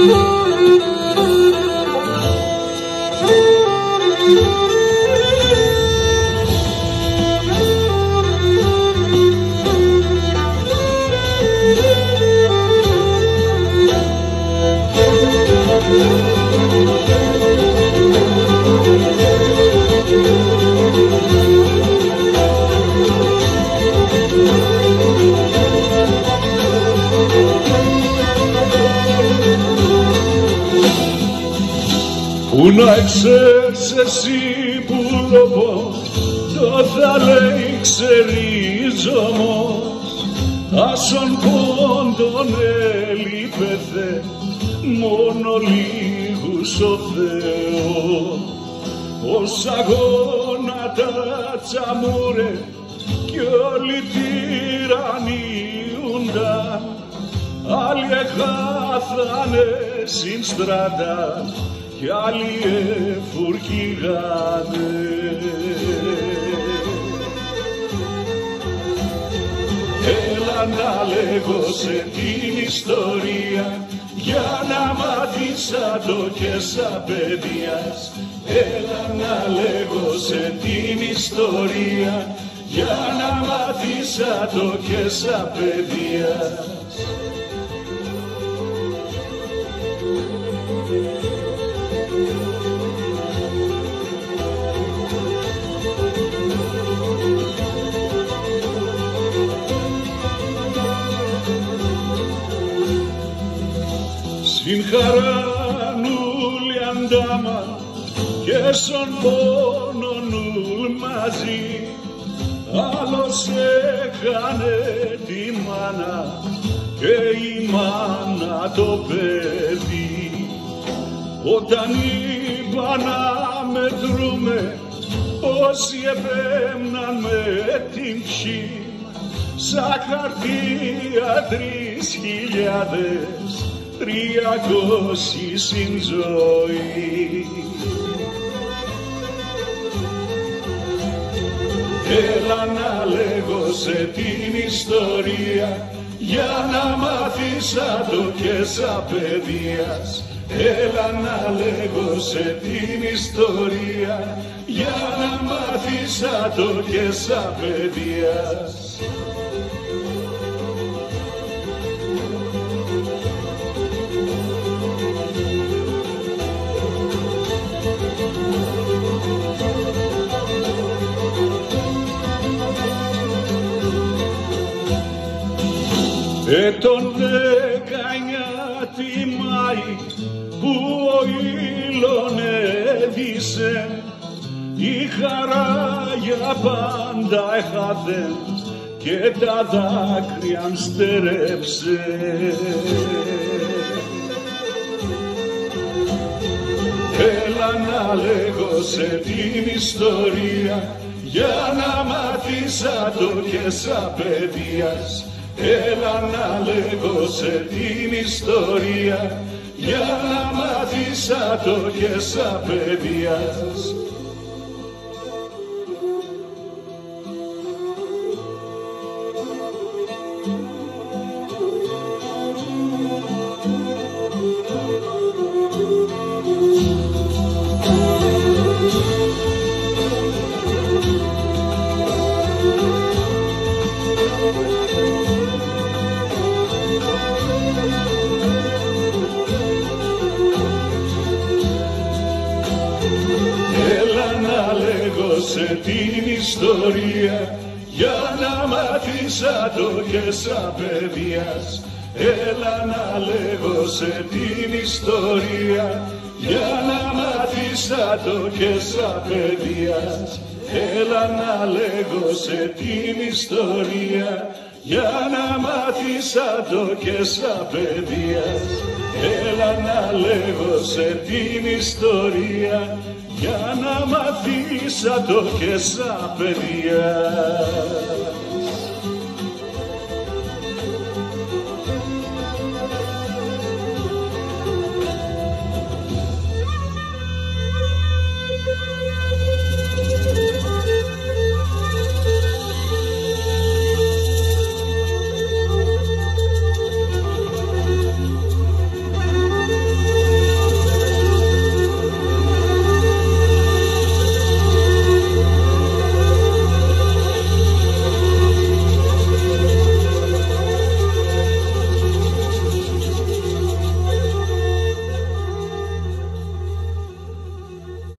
Mm-hmm. Πού να ξέρεις εσύ που λόγω το θα λέει ξερίζομος Άσον πόντον έλειπε μόνο λίγους ο Θεός. Ως αγώνα τα τσαμούρε κι όλοι τυραννιούνταν άλλοι εχάθανε στην στράτα κι άλλοι εφουρκίγανε. Έλα να λέγω σε την ιστορία για να μάθεις σαν το και σαν παιδείας. Έλα να λέγω σε την ιστορία για να μάθεις σαν το και σαν παιδείας. Στην χαράνουλη αντάμα και στον πόνο νουλ μαζί άλλος έχανε τη μάνα και η μάνα το παιδί όταν είπα να μετρούμε όσοι επέμναν με την ψή σαν χαρτία τρεις χιλιάδες τριακόσι στην ζωή. Έλα να λέγω σε την ιστορία για να μάθεις σαν το και σαν παιδείας. Έλα να λέγω σε την ιστορία για να μάθεις σαν το και σαν παιδείας. Ε, τον δεκαεννιά τη Μάη που ο ήλον έδισε η χαρά για πάντα έχαθε και τα δάκρυα στερέψε. Έλα να λέγω σε την ιστορία για να μάθεις σαν το και σαν παιδείας Έλα να λέγω σε την ιστορία για να μάθεις σαν το και ιστορία για να μάθεις σαν το και σαν παιδείας. Έλα να λέγω σε την ιστορία για να μάθεις σαν το και σαν παιδείας. Έλα να λέγω σε την ιστορία για να μάθεις σαν το και σαν παιδείας. Έλα να λέγω σε την ιστορία για να μαθείς σαν το και σαν παιδείας.